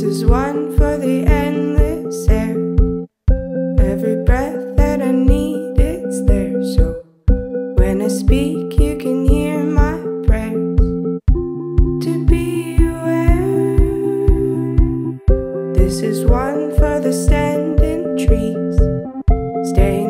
This is one for the endless air. Every breath that I need, it's there. So when I speak, you can hear my prayers. To be aware. This is one for the standing trees. Staying